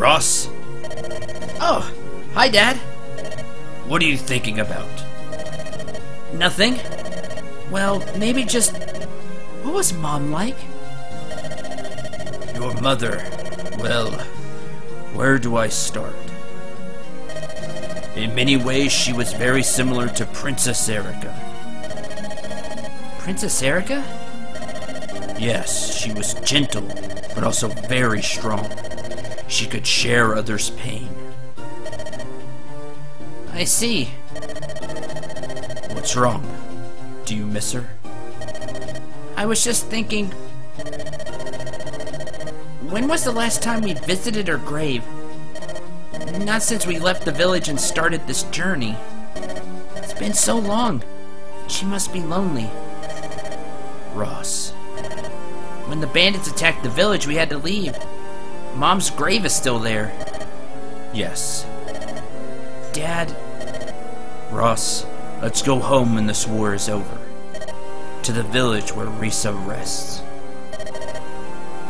Ross, Oh, hi, Dad. what are you thinking about? Nothing. Well, maybe just. What was Mom like? Your mother. Well, where do I start? In many ways, she was very similar to Princess Eirika. Princess Eirika? Yes, she was gentle, but also very strong. She could share others' pain. I see. What's wrong? Do you miss her? I was just thinking. When was the last time we visited her grave? Not since we left the village and started this journey. It's been so long. She must be lonely. Ross. When the bandits attacked the village, we had to leave. Mom's grave is still there. Yes. Dad, Ross, let's go home when this war is over. To the village where Risa rests.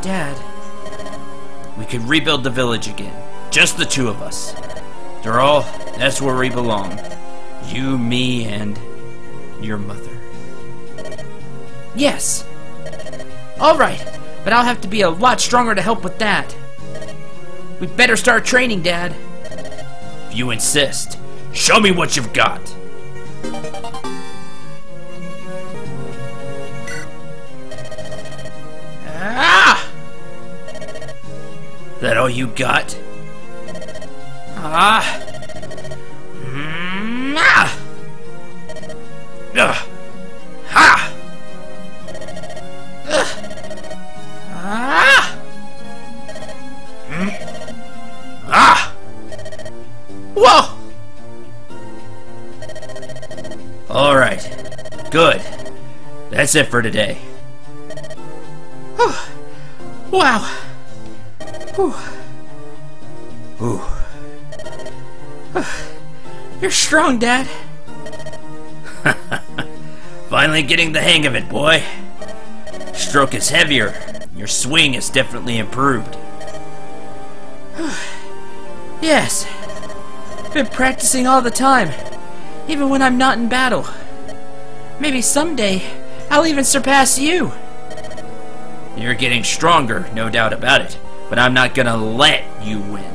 Dad, We could rebuild the village again. Just the two of us. After all, that's where we belong. You, me, and your mother. yes. All right, but I'll have to be a lot stronger to help with that. We better start training, Dad. If you insist, show me what you've got. Ah! That all you got? Ah! That's it for today. Wow. Whew. Ooh. You're strong, Dad. Finally getting the hang of it, boy. Stroke is heavier. Your swing is definitely improved. Yes. Been practicing all the time, even when I'm not in battle. Maybe someday I'll even surpass you. You're getting stronger, no doubt about it. But I'm not gonna let you win.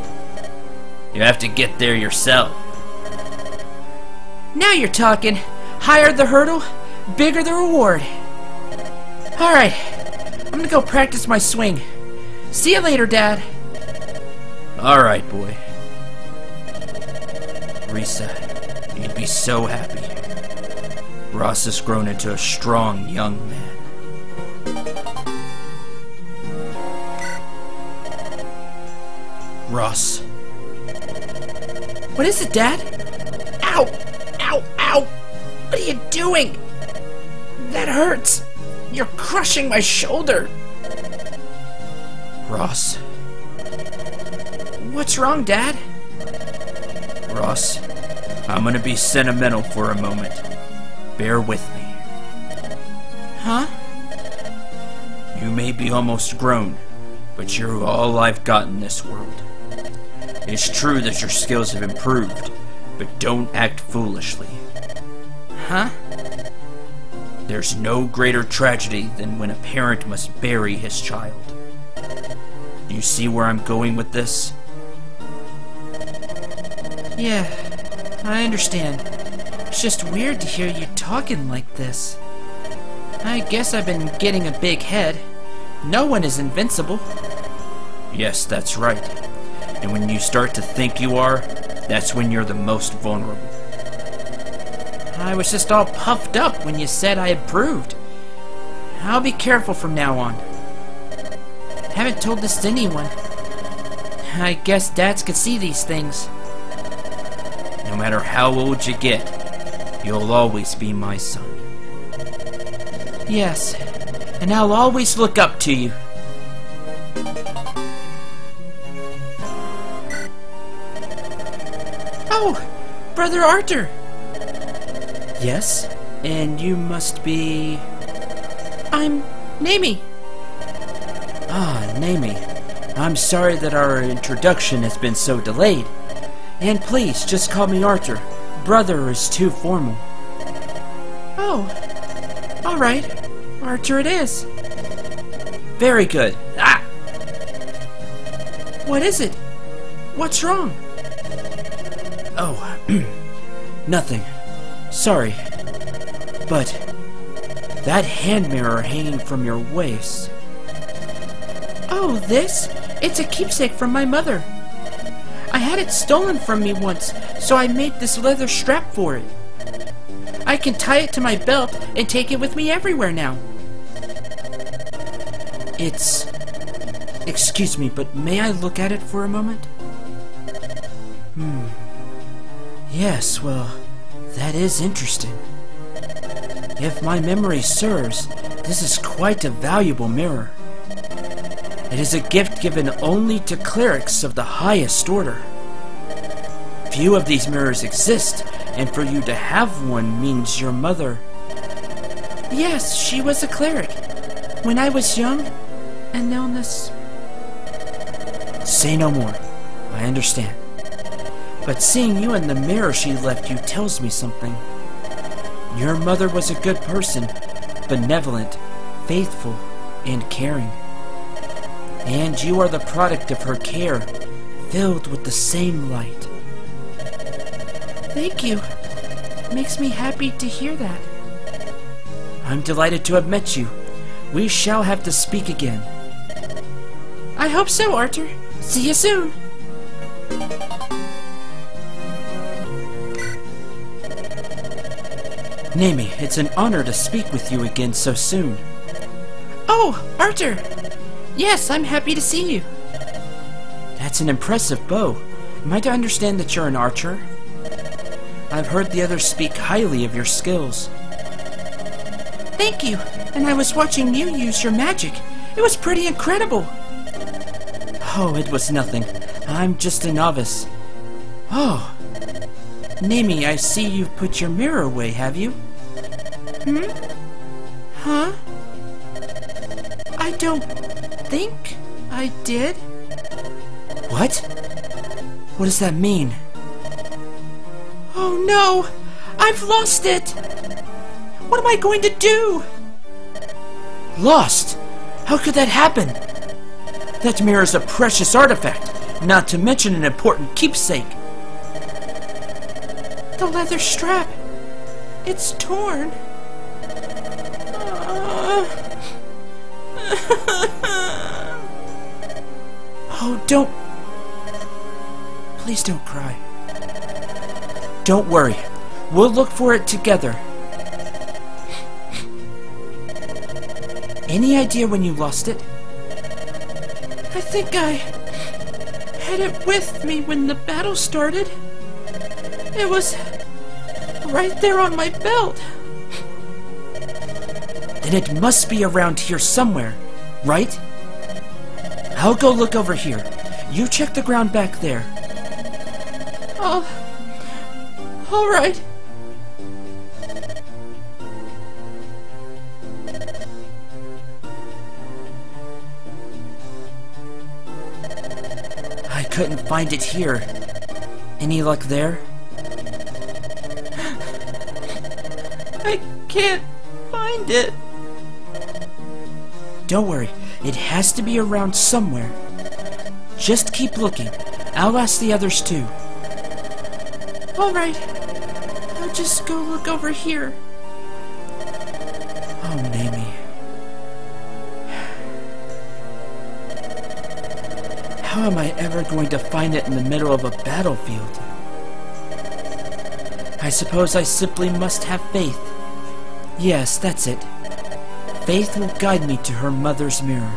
You have to get there yourself. Now you're talking. Higher the hurdle, bigger the reward. Alright, I'm gonna go practice my swing. See you later, Dad. Alright, boy. Risa, you'd be so happy. Ross has grown into a strong young man. Ross, What is it, Dad? Ow! Ow! Ow! What are you doing? That hurts. You're crushing my shoulder. Ross, What's wrong, Dad? Ross, I'm gonna be sentimental for a moment. Bear with me. Huh? You may be almost grown, but you're all I've got in this world. It's true that your skills have improved, but don't act foolishly. Huh? There's no greater tragedy than when a parent must bury his child. You see where I'm going with this? Yeah, I understand. It's just weird to hear you talking like this. I guess I've been getting a big head. No one is invincible. Yes, that's right. And when you start to think you are, that's when you're the most vulnerable. I was just all puffed up when you said I improved. I'll be careful from now on. Haven't told this to anyone. I guess dads could see these things. No matter how old you get, you'll always be my son. Yes, and I'll always look up to you. Oh, Brother Artur! Yes, and you must be. I'm Neimi. Ah, Neimi. I'm sorry that our introduction has been so delayed. And please, just call me Artur. Brother is too formal. Oh, alright. Artur it is. Very good. Ah! What is it? What's wrong? Oh, nothing. Sorry. But that hand mirror hanging from your waist. Oh, this? It's a keepsake from my mother. I had it stolen from me once, so I made this leather strap for it. I can tie it to my belt and take it with me everywhere now. It's... Excuse me, but may I look at it for a moment? Hmm. Yes, well, that is interesting. If my memory serves, this is quite a valuable mirror. It is a gift given only to clerics of the highest order. Few of these mirrors exist, and for you to have one means your mother. Yes, she was a cleric. When I was young, an illness. Say no more. I understand. But seeing you in the mirror she left you tells me something. Your mother was a good person, benevolent, faithful, and caring. And you are the product of her care, filled with the same light. Thank you. Makes me happy to hear that. I'm delighted to have met you. We shall have to speak again. I hope so, Artur. See you soon. Neimi, it's an honor to speak with you again so soon. Oh, Artur! Yes, I'm happy to see you. That's an impressive bow. Am I to understand that you're an archer? I've heard the others speak highly of your skills. Thank you, and I was watching you use your magic. It was pretty incredible. Oh, it was nothing. I'm just a novice. Oh. Neimi, I see you've put your mirror away, have you? Hmm? Huh? I don't think I did. What? What does that mean? No! I've lost it! What am I going to do? Lost? How could that happen? That mirror is a precious artifact, not to mention an important keepsake. The leather strap. It's torn. oh, don't. Please don't cry. Don't worry. We'll look for it together. Any idea when you lost it? I think I had it with me when the battle started. It was right there on my belt. Then it must be around here somewhere, right? I'll go look over here. You check the ground back there. Oh, all right. I couldn't find it here. Any luck there? I can't find it. Don't worry, it has to be around somewhere. Just keep looking. I'll ask the others too. Alright. Just go look over here. Oh, Neimi. How am I ever going to find it in the middle of a battlefield? I suppose I simply must have faith. Yes, that's it. Faith will guide me to her mother's mirror.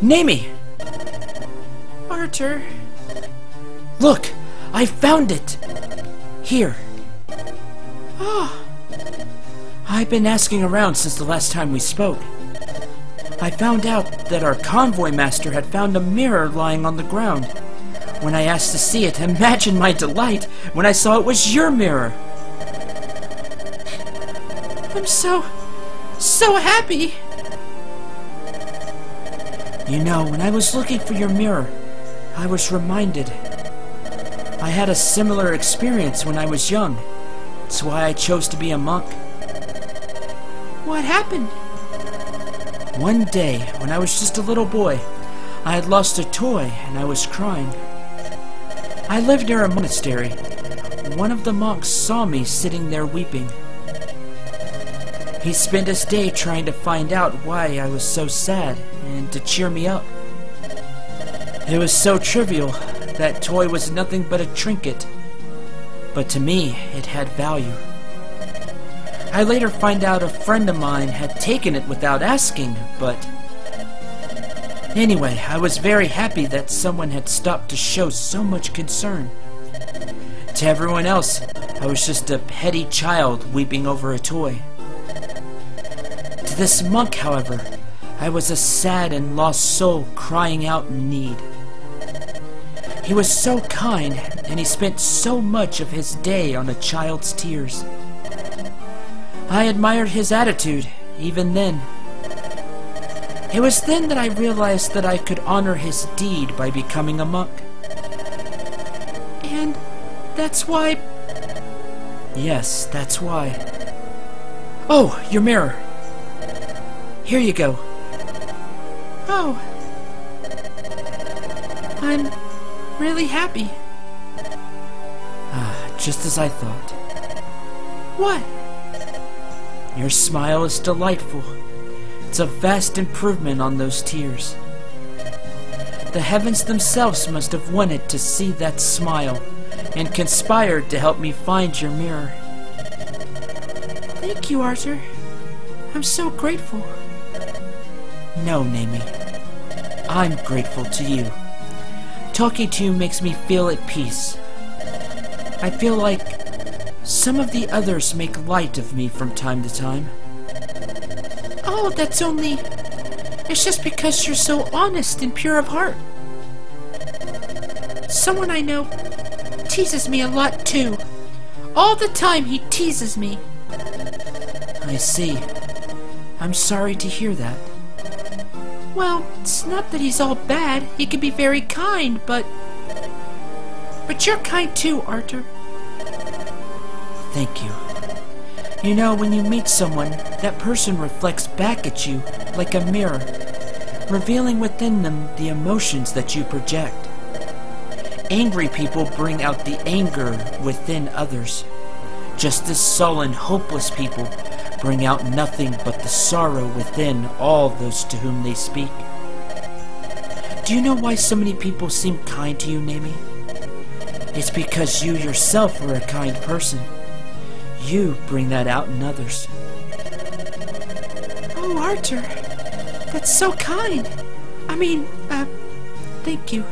Neimi! Artur. Look! I found it! Here. Ah. I've been asking around since the last time we spoke. I found out that our convoy master had found a mirror lying on the ground. When I asked to see it, imagine my delight when I saw it was your mirror. I'm so, so happy. You know, when I was looking for your mirror, I was reminded. I had a similar experience when I was young. That's why I chose to be a monk. What happened? One day, when I was just a little boy, I had lost a toy and I was crying. I lived near a monastery. One of the monks saw me sitting there weeping. He spent his day trying to find out why I was so sad and to cheer me up. It was so trivial. That toy was nothing but a trinket. But to me, it had value. I later find out a friend of mine had taken it without asking, but... Anyway, I was very happy that someone had stopped to show so much concern. To everyone else, I was just a petty child weeping over a toy. To this monk, however, I was a sad and lost soul crying out in need. He was so kind, and he spent so much of his day on a child's tears. I admired his attitude, even then. It was then that I realized that I could honor his deed by becoming a monk. And that's why... Yes, that's why. Oh, your mirror. Here you go. Oh. I'm really happy. Ah, just as I thought. What? Your smile is delightful. It's a vast improvement on those tears. The heavens themselves must have wanted to see that smile and conspired to help me find your mirror. Thank you, Artur. I'm so grateful. No, Neimi. I'm grateful to you. Talking to you makes me feel at peace. I feel like some of the others make light of me from time to time. Oh, that's only... It's just because you're so honest and pure of heart. Someone I know teases me a lot too. All the time he teases me. I see. I'm sorry to hear that. Well, it's not that he's all bad. He can be very kind, but... But you're kind too, Artur. Thank you. You know, when you meet someone, that person reflects back at you like a mirror, revealing within them the emotions that you project. Angry people bring out the anger within others, just as sullen, hopeless people bring out nothing but the sorrow within all those to whom they speak. Do you know why so many people seem kind to you, Neimi? It's because you yourself are a kind person. You bring that out in others. Oh, Artur, that's so kind. I mean, uh, thank you.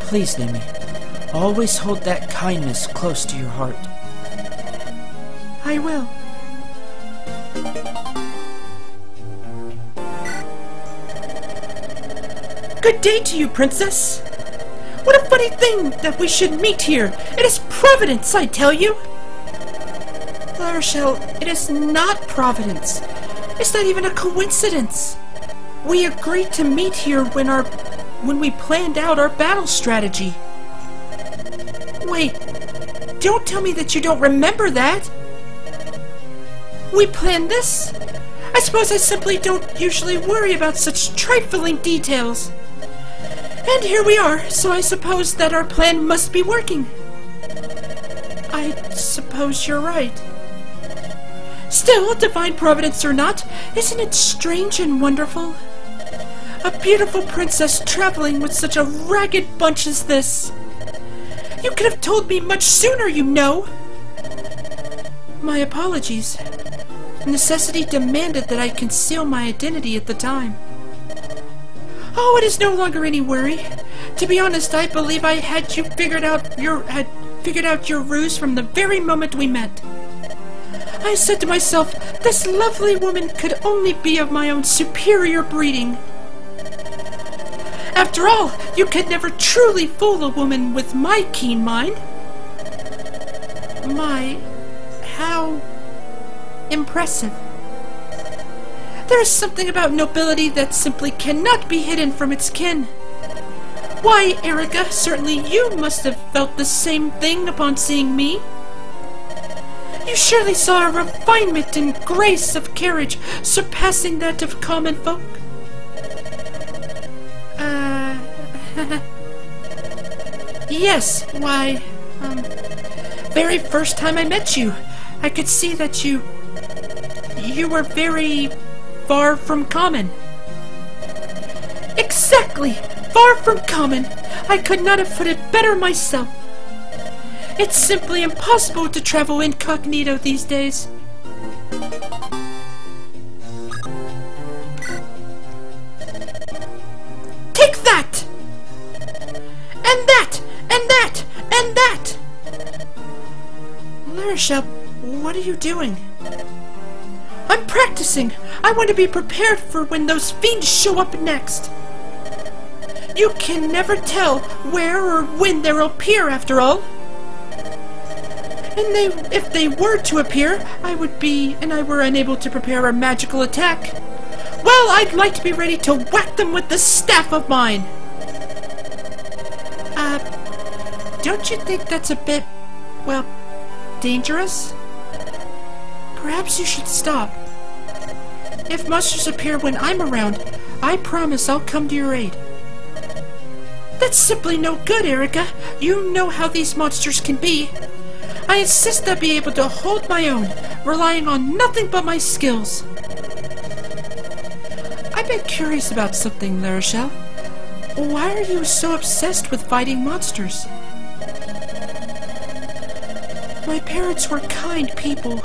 Please, Neimi, always hold that kindness close to your heart. I will. Good day to you, Princess! What a funny thing that we should meet here! It is Providence, I tell you! La it is not Providence. It's not even a coincidence. We agreed to meet here when our when we planned out our battle strategy. Wait, don't tell me that you don't remember that! We planned this? I suppose I simply don't usually worry about such trifling details. And here we are, so I suppose that our plan must be working. I suppose you're right. Still, divine providence or not, isn't it strange and wonderful? A beautiful princess traveling with such a ragged bunch as this. You could have told me much sooner, you know. My apologies. Necessity demanded that I conceal my identity at the time. Oh, it is no longer any worry. To be honest, I believe I had you figured out your had figured out your ruse from the very moment we met. I said to myself, this lovely woman could only be of my own superior breeding. After all, you could never truly fool a woman with my keen mind. My... how... impressive. There is something about nobility that simply cannot be hidden from its kin. Why, Eirika, certainly you must have felt the same thing upon seeing me. You surely saw a refinement and grace of carriage surpassing that of common folk. Uh. yes, why, um. Very first time I met you, I could see that you. You were very far from common. Exactly! Far from common! I could not have put it better myself. It's simply impossible to travel incognito these days. Take that! And that! And that! And that! L'Arachel, what are you doing? I'm practicing! I want to be prepared for when those fiends show up next! You can never tell where or when they'll appear after all! And they, if they were to appear, I would be, and I were unable to prepare a magical attack. Well, I'd like to be ready to whack them with the staff of mine. Uh, don't you think that's a bit, well, dangerous? Perhaps you should stop. If monsters appear when I'm around, I promise I'll come to your aid. That's simply no good, Eirika. You know how these monsters can be. I insist I be able to hold my own, relying on nothing but my skills. I've been curious about something, L'Arachel. Why are you so obsessed with fighting monsters? My parents were kind people.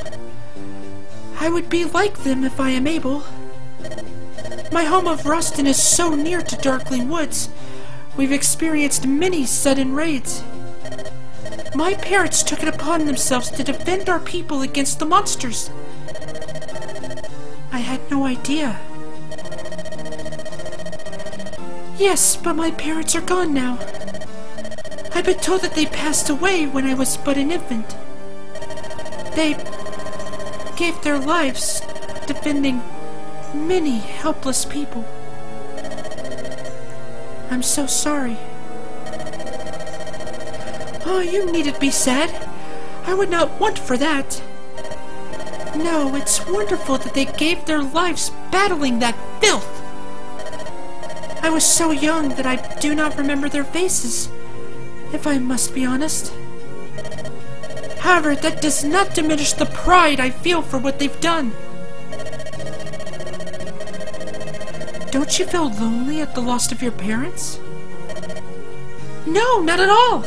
I would be like them if I am able. My home of Rausten is so near to Darkling Woods. We've experienced many sudden raids. My parents took it upon themselves to defend our people against the monsters. I had no idea. Yes, but my parents are gone now. I've been told that they passed away when I was but an infant. They gave their lives defending many helpless people. I'm so sorry. Oh, you needn't be sad. I would not want for that. No, it's wonderful that they gave their lives battling that filth. I was so young that I do not remember their faces, if I must be honest. However, that does not diminish the pride I feel for what they've done. Don't you feel lonely at the loss of your parents? No, not at all.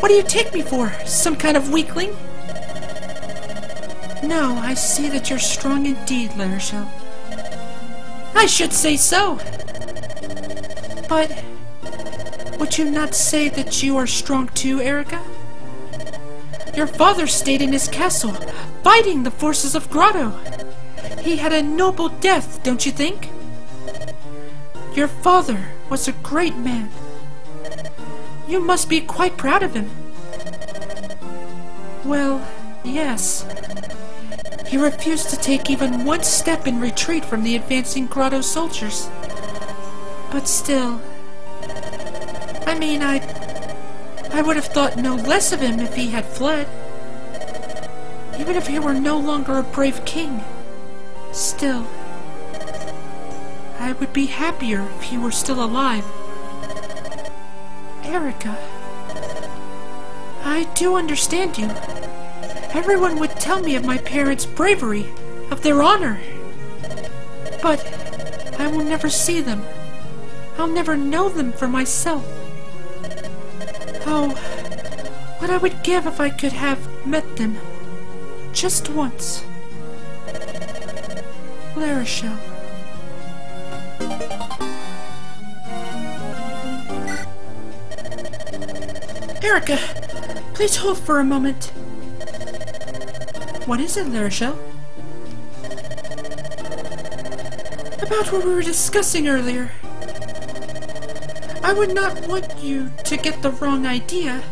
What do you take me for? Some kind of weakling? No, I see that you're strong indeed, L'Arachel. I should say so. But would you not say that you are strong too, Eirika? Your father stayed in his castle, fighting the forces of Grado. He had a noble death, don't you think? Your father was a great man. You must be quite proud of him. Well, yes. He refused to take even one step in retreat from the advancing Grado soldiers. But still... I mean, I... I would have thought no less of him if he had fled. Even if he were no longer a brave king. Still... I would be happier if he were still alive. Eirika. I do understand you. Everyone would tell me of my parents' bravery, of their honor. But I will never see them. I'll never know them for myself. I would give if I could have met them. Just once. L'Arachel. Eirika, please hold for a moment. What is it, L'Arachel? About what we were discussing earlier. I would not want you to get the wrong idea.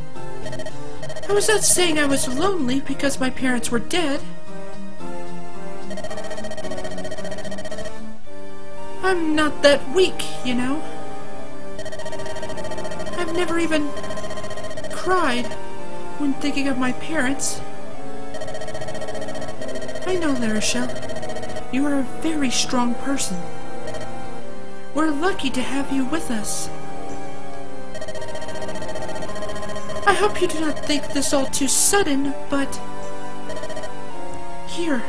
I was not saying I was lonely because my parents were dead. I'm not that weak, you know. I've never even cried when thinking of my parents. I know, L'Arachel. You are a very strong person. We're lucky to have you with us. I hope you do not think this all too sudden, but... Here,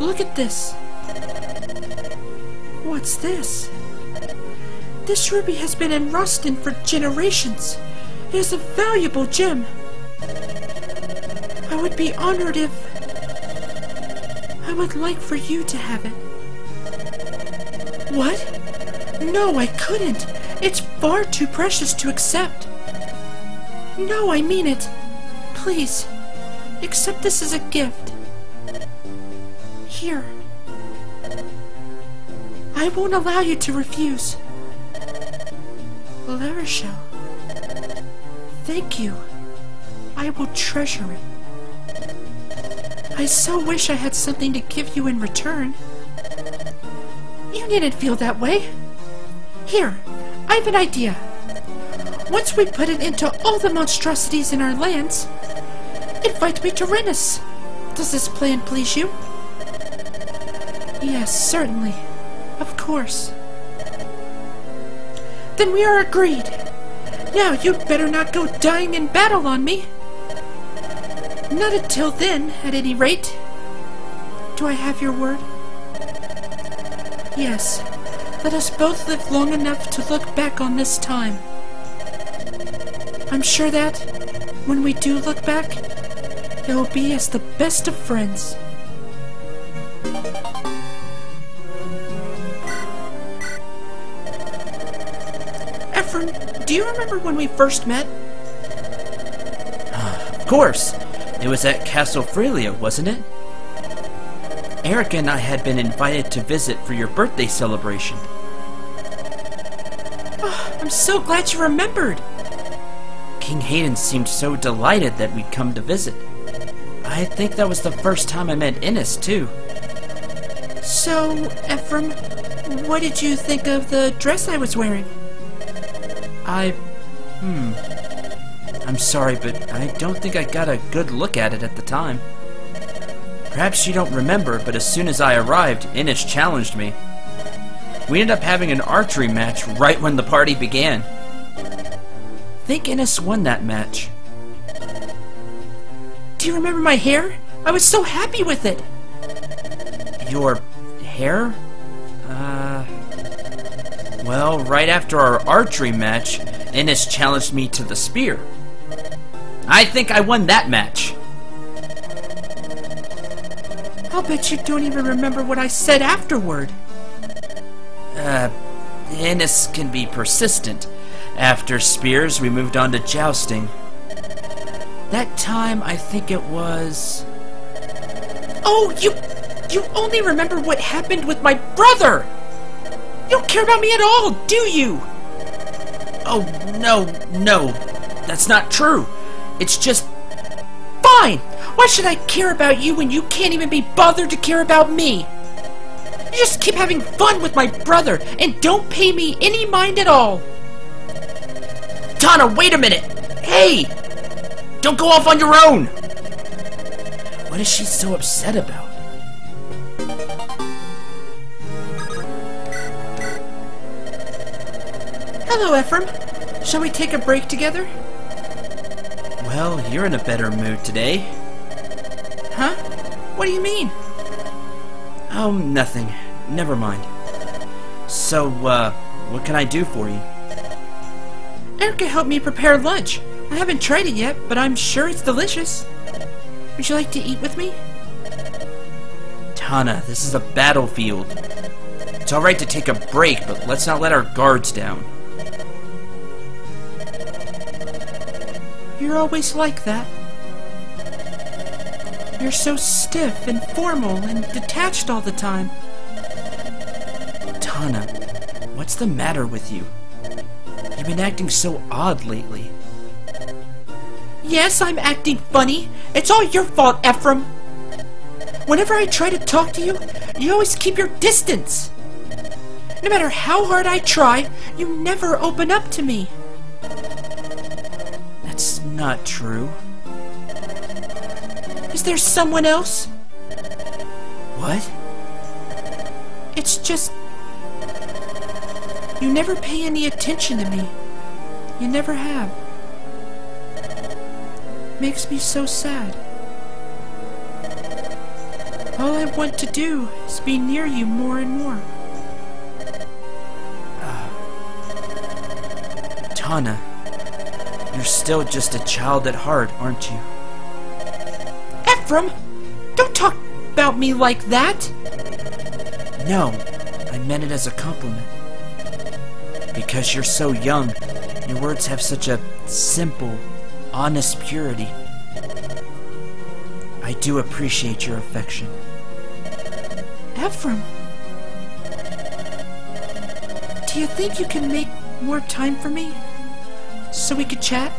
look at this. What's this? This ruby has been in Rausten for generations. It is a valuable gem. I would be honored if... I would like for you to have it. What? No, I couldn't. It's far too precious to accept. No, I mean it. Please, accept this as a gift. Here. I won't allow you to refuse. L'Arachel, thank you. I will treasure it. I so wish I had something to give you in return. You needn't feel that way. Here, I have an idea. Once we put it into all the monstrosities in our lands, invite me to Renais. Does this plan please you? Yes, certainly. Of course. Then we are agreed. Now you'd better not go dying in battle on me. Not until then, at any rate. Do I have your word? Yes. Let us both live long enough to look back on this time. I'm sure that, when we do look back, it will be as the best of friends. Ephraim, do you remember when we first met? Ah, of course. It was at Castle Frelia, wasn't it? Eirika and I had been invited to visit for your birthday celebration. Oh, I'm so glad you remembered. King Hayden seemed so delighted that we'd come to visit. I think that was the first time I met Innes, too. So, Ephraim, what did you think of the dress I was wearing? I. Hmm. I'm sorry, but I don't think I got a good look at it at the time. Perhaps you don't remember, but as soon as I arrived, Innes challenged me. We ended up having an archery match right when the party began. Think Innes won that match. Do you remember my hair? I was so happy with it. Your hair? Uh. Well, right after our archery match, Innes challenged me to the spear. I think I won that match. I'll bet you don't even remember what I said afterward. Uh, Innes can be persistent. After spears, we moved on to jousting. That time, I think it was. Oh, you. You only remember what happened with my brother! You don't care about me at all, do you? Oh, no, no. That's not true. It's just. Fine! Why should I care about you when you can't even be bothered to care about me? You just keep having fun with my brother and don't pay me any mind at all. Tana, wait a minute! Hey! Don't go off on your own! What is she so upset about? Hello, Ephraim. Shall we take a break together? Well, you're in a better mood today. Huh? What do you mean? Oh, nothing. Never mind. So, uh, what can I do for you? Eirika helped me prepare lunch. I haven't tried it yet, but I'm sure it's delicious. Would you like to eat with me? Tana, this is a battlefield. It's alright to take a break, but let's not let our guards down. You're always like that. You're so stiff and formal and detached all the time. Tana, what's the matter with you? You've been acting so odd lately. Yes, I'm acting funny. It's all your fault, Ephraim. Whenever I try to talk to you, you always keep your distance. No matter how hard I try, you never open up to me. That's not true. Is there someone else? What? It's just. You never pay any attention to me. You never have. Makes me so sad. All I want to do is be near you more and more. Uh, Tana, you're still just a child at heart, aren't you? Ephraim! Don't talk about me like that! No, I meant it as a compliment. Because you're so young, your words have such a simple, honest purity. I do appreciate your affection. Ephraim! Do you think you can make more time for me? So we could chat?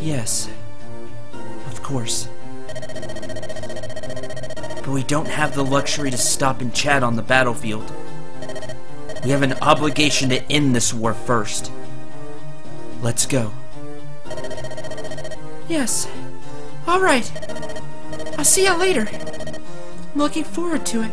Yes, of course. But we don't have the luxury to stop and chat on the battlefield. We have an obligation to end this war first. Let's go. Yes. Alright. I'll see you later. I'm looking forward to it.